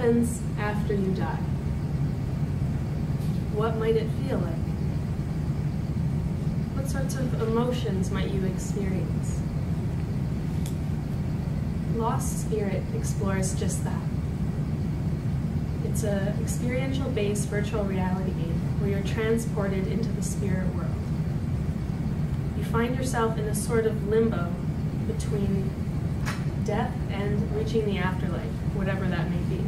happens after you die? What might it feel like? What sorts of emotions might you experience? Lost Spirit explores just that. It's an experiential based virtual reality game where you're transported into the spirit world. You find yourself in a sort of limbo between death and reaching the afterlife, whatever that may be.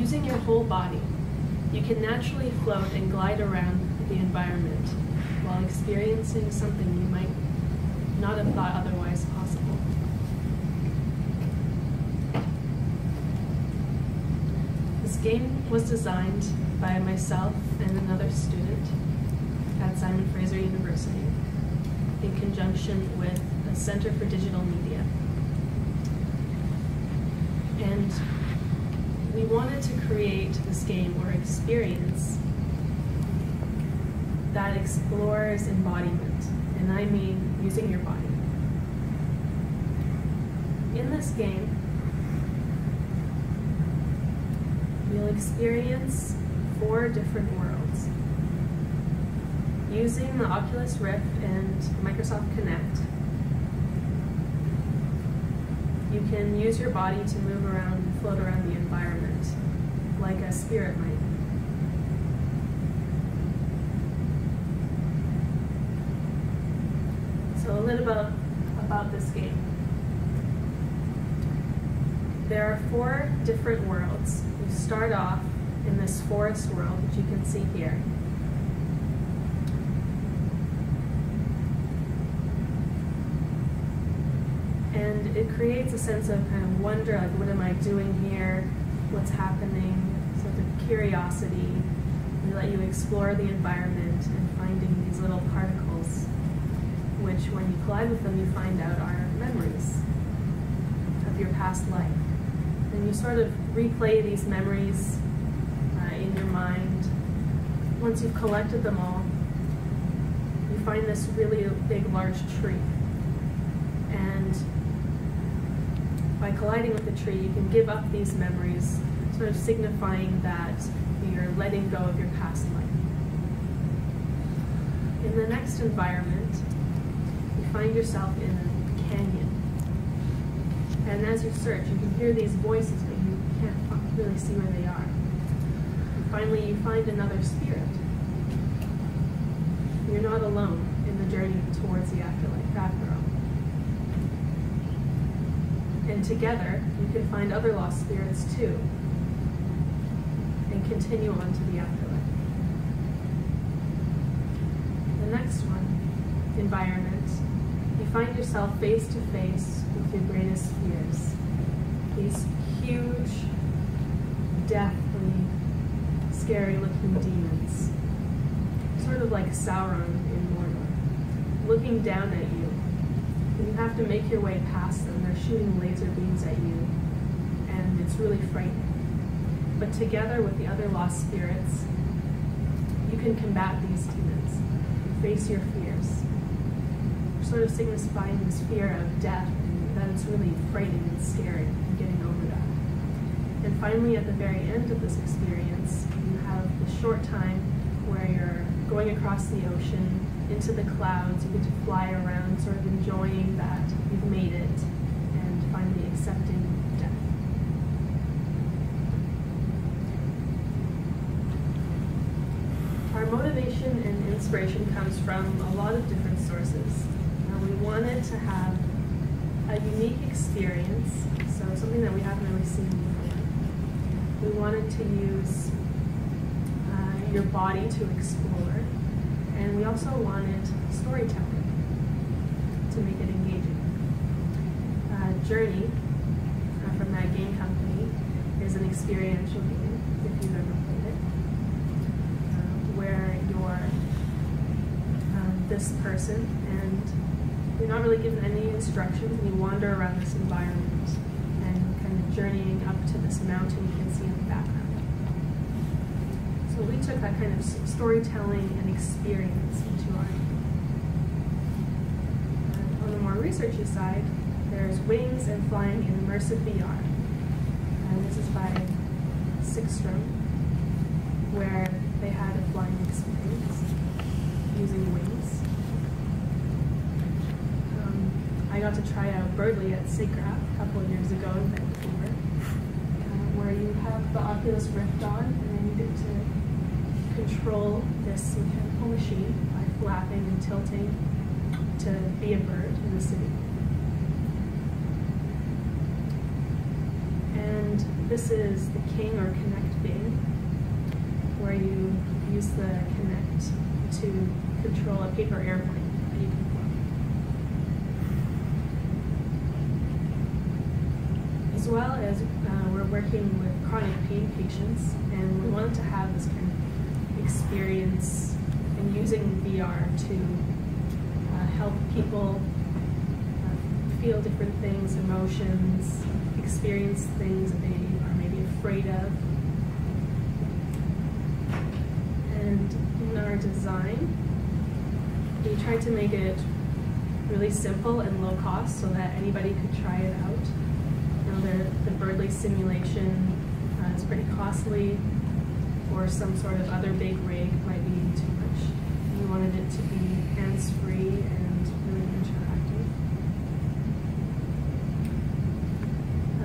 Using your whole body, you can naturally float and glide around the environment while experiencing something you might not have thought otherwise possible. This game was designed by myself and another student at Simon Fraser University in conjunction with the Center for Digital Media. And we wanted to create this game or experience that explores embodiment, and I mean using your body. In this game, you'll experience four different worlds. Using the Oculus Rift and Microsoft Kinect, you can use your body to move around float around the environment like a spirit might. So a little bit about this game. There are four different worlds. You start off in this forest world, which you can see here. It creates a sense of kind of wonder, like what am I doing here? What's happening? Sort of curiosity. We let you explore the environment and finding these little particles, which when you collide with them, you find out are memories of your past life. And you sort of replay these memories uh, in your mind. Once you've collected them all, you find this really big, large tree. And by colliding with the tree, you can give up these memories, sort of signifying that you're letting go of your past life. In the next environment, you find yourself in a canyon. And as you search, you can hear these voices, but you can't really see where they are. And finally, you find another spirit. You're not alone in the journey towards the afterlife, after all. And together, you can find other lost spirits too, and continue on to the afterlife. The next one, environment, you find yourself face to face with your greatest fears. These huge, deathly, scary looking demons, sort of like Sauron in Mordor, looking down at you. You have to make your way past them. They're shooting laser beams at you, and it's really frightening. But together with the other lost spirits, you can combat these demons face your fears. Sort of signifying this fear of death and that it's really frightening and scary and getting over that. And finally, at the very end of this experience, you have the short time where you're going across the ocean into the clouds. You get to fly around, sort of enjoying that you've made it, and finally accepting death. Our motivation and inspiration comes from a lot of different sources. Uh, we wanted to have a unique experience, so something that we haven't really seen before. We wanted to use uh, your body to explore, and we also wanted storytelling to make it engaging. Uh, Journey uh, from that game company is an experiential game, if you've ever played it, uh, where you're um, this person and you're not really given any instructions and you wander around this environment and kind of journeying up to this mountain you can see in the background. So we took that kind of storytelling and experience into our and on the more researchy side, there's wings and flying in immersive VR. Uh, and this is by Sikström, where they had a flying experience using wings. Um, I got to try out Birdly at SIGGRAPH a couple of years ago in Vancouver, uh, where you have the Oculus Rift on, and then you get to control this mechanical machine by flapping and tilting to be a bird in the city. And this is the King or Kinect Bing, where you use the Kinect to control a paper airplane. As well as uh, we're working with chronic pain patients, and we wanted to have this kind of experience and using VR to help people uh, feel different things, emotions, experience things that they are maybe afraid of. And in our design, we tried to make it really simple and low cost so that anybody could try it out. You know, the, the Birdly simulation uh, is pretty costly, or some sort of other big rig might be too much. We wanted it to be hands-free and really interactive.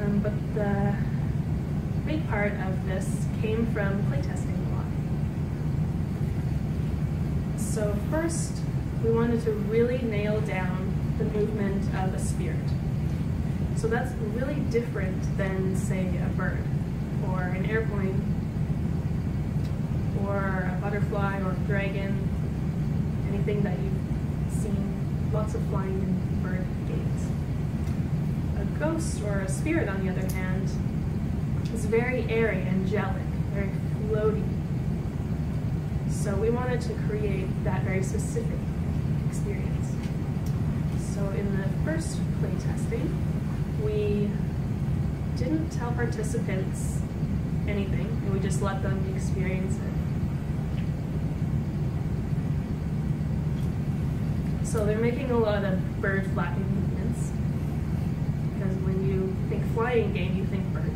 Um, but the big part of this came from playtesting a lot. So first, we wanted to really nail down the movement of a spirit. So that's really different than, say, a bird, or an airplane, or a butterfly, or a dragon, anything that you've seen lots of flying in bird games A ghost or a spirit, on the other hand, is very airy, angelic, very floaty. So we wanted to create that very specific experience. So in the first playtesting, we didn't tell participants anything, and we just let them experience it. So they're making a lot of bird flapping movements. Because when you think flying game, you think bird.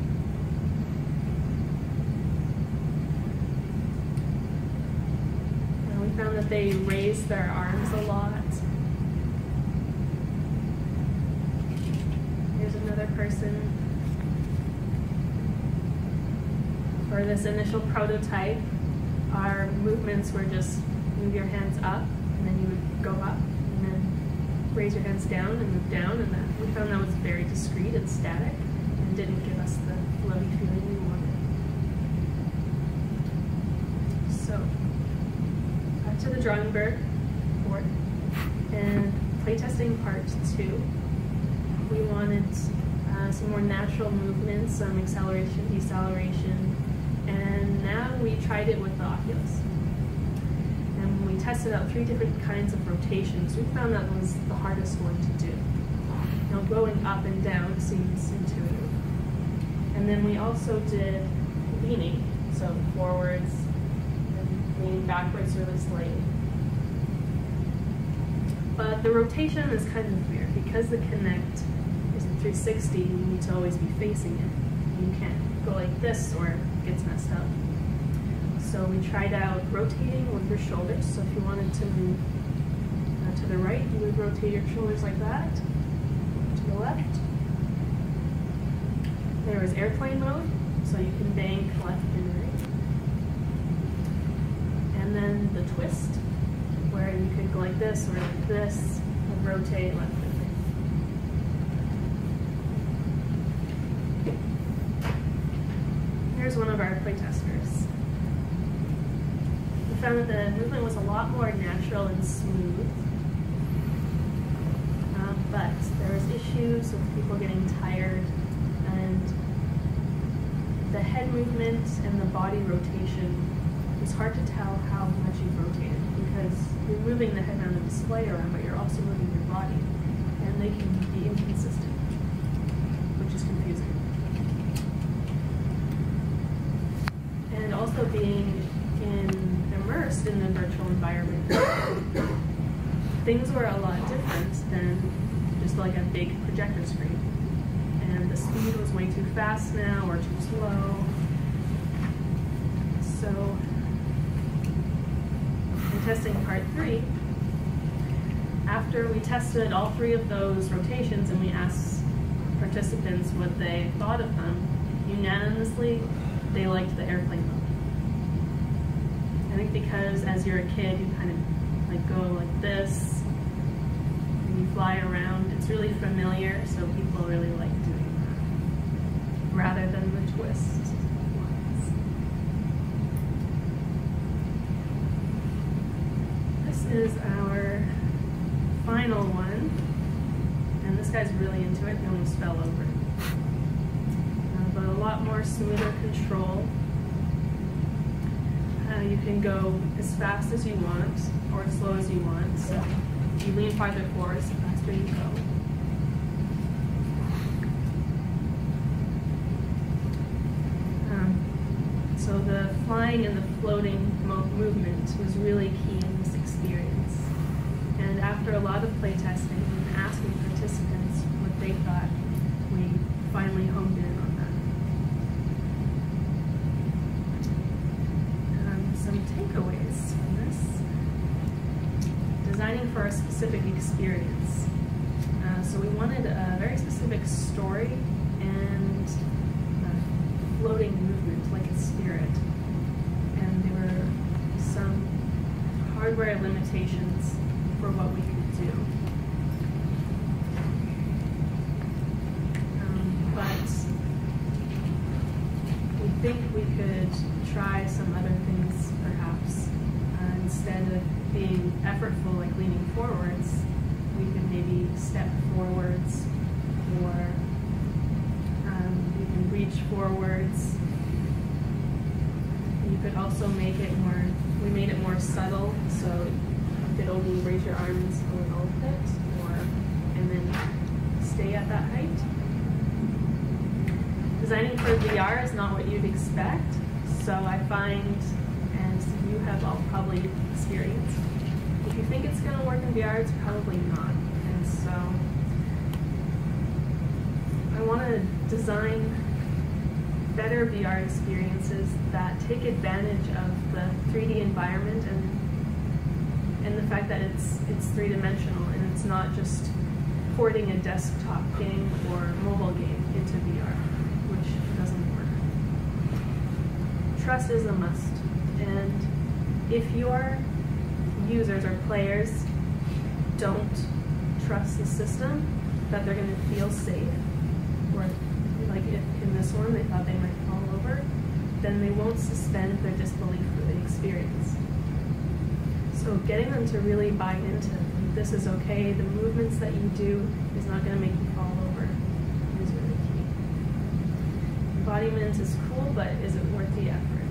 And we found that they raise their arms a lot. Here's another person. For this initial prototype, our movements were just move your hands up, and then you would go up, raise your hands down and move down, and that, we found that was very discreet and static and didn't give us the flowy feeling we wanted. So, back to the drawing board, and playtesting part two. We wanted uh, some more natural movements, some acceleration, deceleration, and now we tried it with the Oculus. Tested out three different kinds of rotations. We found that was the hardest one to do. Now going up and down seems intuitive. And then we also did leaning, so forwards and leaning backwards really slightly. But the rotation is kind of weird because the Kinect is in 360, you need to always be facing it. You can't go like this or it gets messed up. So we tried out rotating with your shoulders. So if you wanted to move uh, to the right, you would rotate your shoulders like that. To the left, there was airplane mode, so you can bank left and right. And then the twist, where you could go like this or like this and rotate left and right. Here's one of our playtesters. Found that the movement was a lot more natural and smooth. Um, but there was issues with people getting tired and the head movement and the body rotation, it's hard to tell how much you've rotated because you're moving the head mounted display around, but you're also moving your body, and they can be inconsistent, which is confusing. And also being in, immersed in the virtual environment, things were a lot different than just like a big projector screen. And the speed was way too fast now or too slow. So, in testing part three, after we tested all three of those rotations and we asked participants what they thought of them, unanimously they liked the airplane mode. I think because as you're a kid, you kind of like go like this, fly around. It's really familiar, so people really like doing that rather than the twist. This is our final one, and this guy's really into it. He almost fell over. Uh, but a lot more smoother control. Uh, you can go as fast as you want or as slow as you want. So you lean farther forward, go. Um, so the flying and the floating mo movement was really key in this experience. And after a lot of playtesting and asking participants what they thought, we finally honed in on that. Um, some takeaways from this. Designing for a specific experience. So we wanted a very specific story and floating movement, like a spirit. And there were some hardware limitations for what we could do. Um, but we think we could try some other things perhaps. Uh, instead of being effortful, like leaning forwards, we can maybe step forwards or um, you can reach forwards. You could also make it more, we made it more subtle, so you could only raise your arms a little bit or, and then stay at that height. Designing for VR is not what you'd expect, so I find, and you have all probably experienced, if you think it's going to work in VR, it's probably not. And so I want to design better VR experiences that take advantage of the 3D environment and and the fact that it's it's three dimensional and it's not just porting a desktop game or mobile game into VR, which doesn't work. Trust is a must, and if your users or players don't trust the system, that they're going to feel safe, or like if in this one they thought they might fall over, then they won't suspend their disbelief for the experience. So getting them to really buy into this is okay, the movements that you do is not going to make you fall over is really key. Embodiment is cool, but is it worth the effort?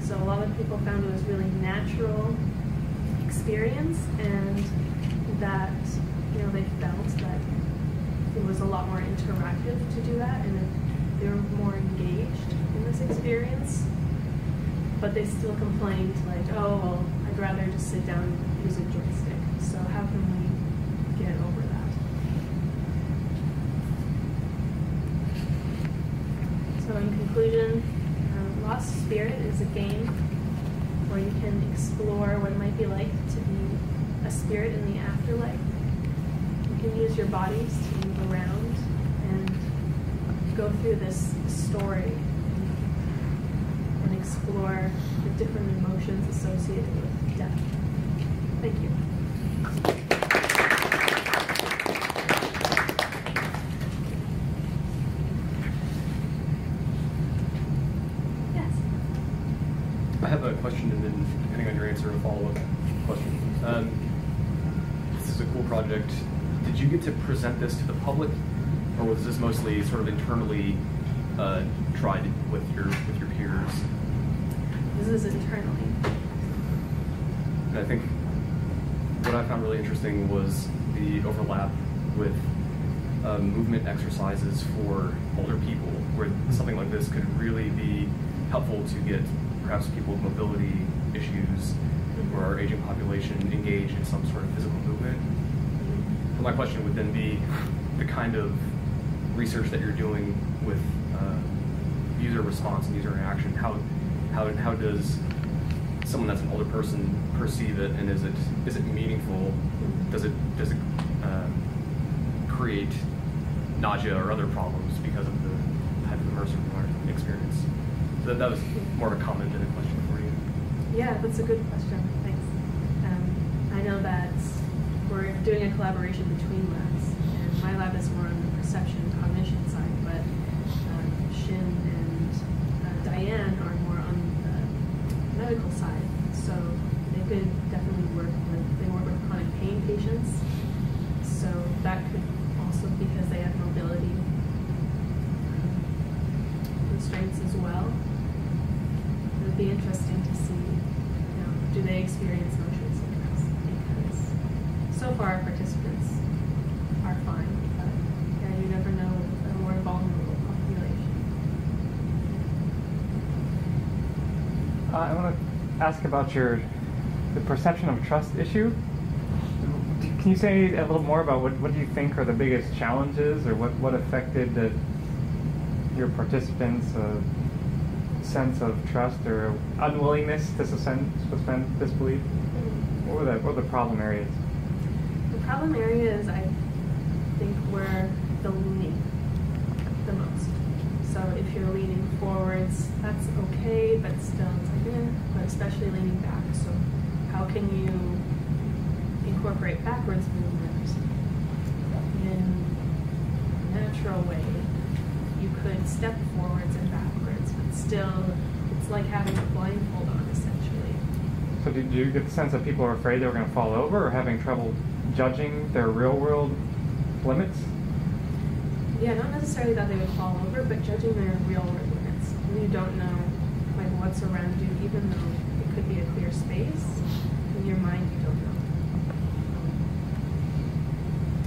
So a lot of people found it was really natural experience and that you know they felt that it was a lot more interactive to do that and they were more engaged in this experience. But they still complained like oh well I'd rather just sit down and use a joystick. So how can we get over that? So in conclusion uh, Lost Spirit is a game where you can explore what it might be like to be a spirit in the afterlife you can use your bodies to move around and go through this story and explore the different emotions associated with death. Thank you. Yes. I have a question and then, depending on your answer, a follow-up question. Um, this is a cool project. Did you get to present this to the public, or was this mostly sort of internally uh, tried with your with your peers? This is internally. And I think what I found really interesting was the overlap with um, movement exercises for older people, where something like this could really be helpful to get perhaps people with mobility issues or our aging population engage in some sort of physical movement. But my question would then be the kind of research that you're doing with uh, user response and user interaction. How how how does someone that's an older person perceive it, and is it is it meaningful? Does it does it uh, create nausea or other problems because of the type of immersive experience? So that, that was more of a comment than a question for you. Yeah, that's a good question. Thanks. Um, I know that we're doing a collaboration between labs, and my lab is more on the perception and cognition side, but um, Shin and uh, Diane are more on the medical side. So they could definitely work with they work with chronic pain patients. So that could also because they have mobility um, constraints as well. It would be interesting to see, you know, do they experience motion sickness? Because so far our participants are fine, but yeah, you never know with a more vulnerable population. Uh, I want to ask about your the perception of trust issue. Can you say a little more about what, what do you think are the biggest challenges, or what, what affected the, your participants' uh, sense of trust or unwillingness to suspend, suspend disbelief? What were the what were the problem areas? The problem areas I think were the leaning the most. So if you're leaning forwards, that's okay, but still eh, but especially leaning back. So how can you incorporate backwards movement in a natural way? You could step forwards and backwards, but still it's like having a blindfold on essentially. So did you get the sense that people were afraid they were going to fall over, or having trouble judging their real world limits? Yeah, not necessarily that they would fall over, but judging their real world limits. You don't know like what's around you, even though it could be a clear space, in your mind you don't know.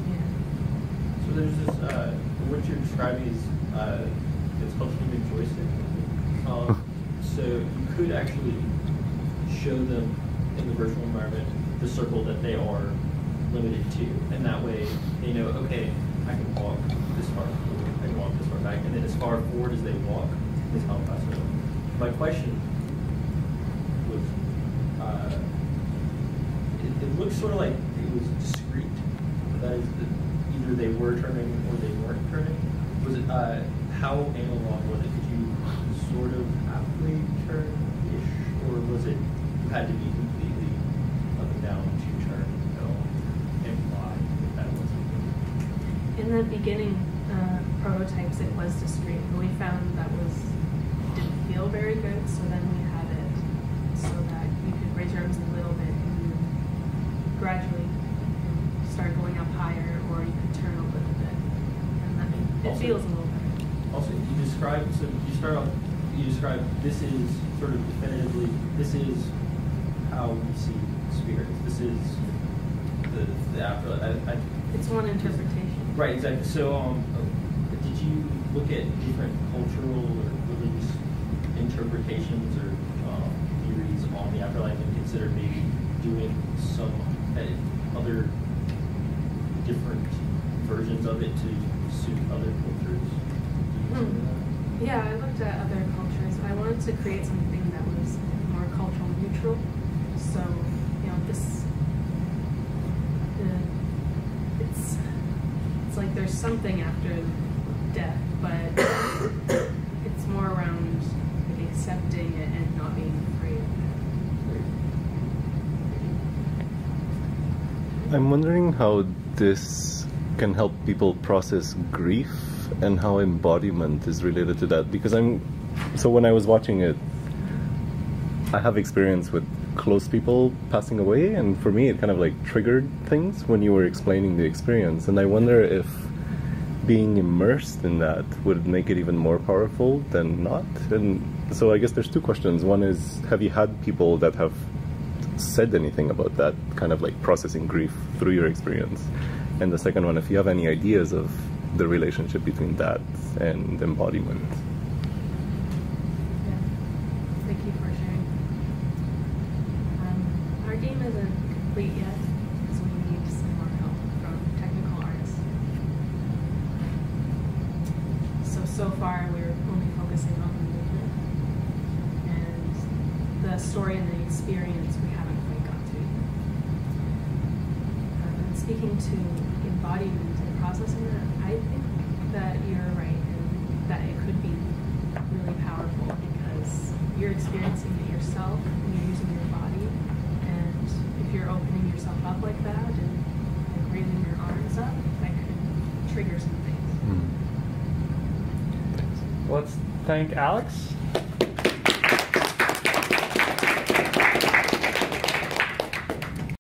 Yeah. So there's this, uh, what you're describing is, uh, it's called human joystick. Um, so you could actually show them in the virtual environment the circle that they are limited to, and that way they know, okay, I can walk this far forward, I can walk this far back, and then as far forward as they walk is how fast they go. My question was, uh, it, it looks sort of like it was discrete. That is, that either they were turning or they weren't turning. Was it uh, how analog was it? Did you sort of halfway turn ish, or was it you had to be completely up and down to turn at all? And why? That wasn't. In the beginning uh, prototypes, it was discrete, but we found that was very good. So then we had it so that you could raise your arms a little bit and then gradually start going up higher, or you could turn a little bit, and that it Also- feels a little better. Also, you describe so you start off. You describe this is sort of definitively. This is how we see spirits. This is the the afterlife. I, I, It's one interpretation. Right, exactly. So, um, did you look at different cultural or religious interpretations or um, theories on the afterlife and consider maybe doing some uh, other different versions of it to suit other cultures? Did you consider that? Hmm. Yeah, I looked at other cultures. I wanted to create something that was more cultural neutral. So, you know, this, uh, it's, it's like there's something after death, but it's more around like accepting it and not being afraid of I'm wondering how this can help people process grief and how embodiment is related to that because I'm so when I was watching it I have experience with close people passing away and for me it kind of like triggered things when you were explaining the experience and I wonder if being immersed in that would make it even more powerful than not and so I guess there's two questions. One is have you had people that have said anything about that kind of like processing grief through your experience and the second one if you have any ideas of the relationship between that and embodiment Yeah. Thank you for sharing. Um, our game isn't complete yet, so we need some more help from technical artists. So, so far we're only focusing on the the story and the experience we haven't quite got to. Um, and speaking to embodiment and processing that, I think that you're right and that it could be really powerful because you're experiencing it yourself and you're using your body. And if you're opening yourself up like that and like raising your arms up, that could trigger some things. Mm. Let's thank Alex